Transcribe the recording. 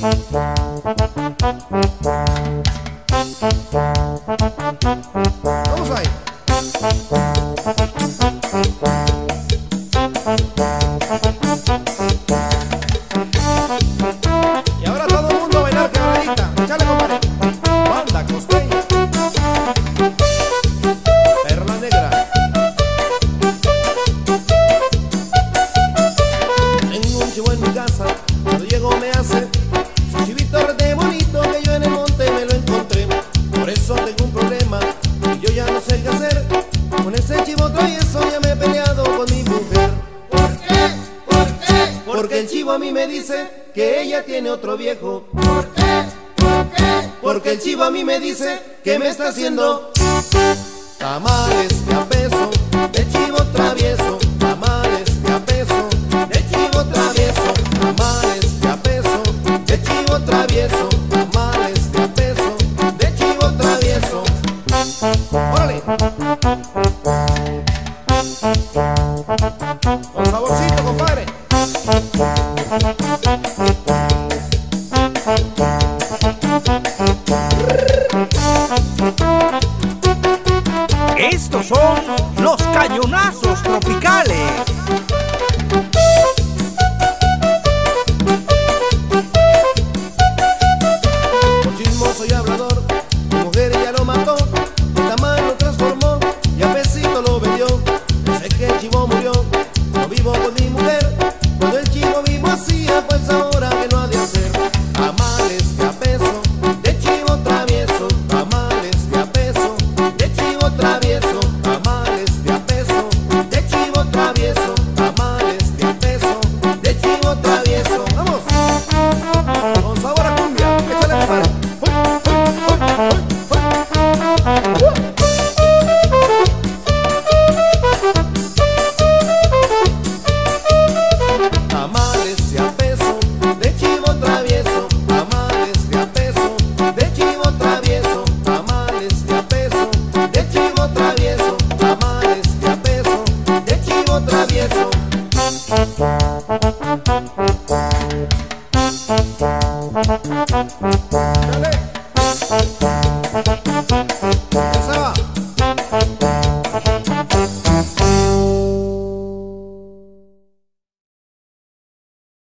Vamos ahí. Y ahora todo el mundo a bailar quebradita. Échale, compadre. Banda costeña. Perla negra. Tengo un chivo en mi casa. Cuando llego me hace sé qué hacer. Con ese chivo travieso ya me he peleado con mi mujer. ¿Por qué? ¿Por qué? Porque el chivo a mí me dice que ella tiene otro viejo. ¿Por qué? ¿Por qué? Porque el chivo a mí me dice que me está haciendo tamales de a peso, de chivo travieso, tamales de a peso, de chivo travieso, tamales de a peso, de chivo travieso, ¡Órale! Con saborcito, compadre. Estos son los cañonazos tropicales.